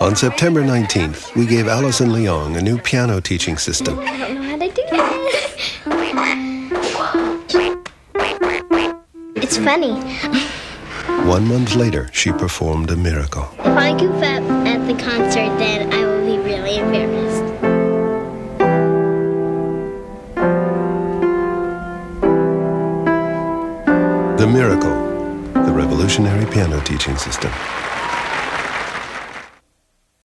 On September 19th, we gave Allison Leong a new piano teaching system. I don't know how to do it. It's funny. One month later, she performed a miracle. If I goof up at the concert, then I will be really embarrassed. The Miracle, the revolutionary piano teaching system.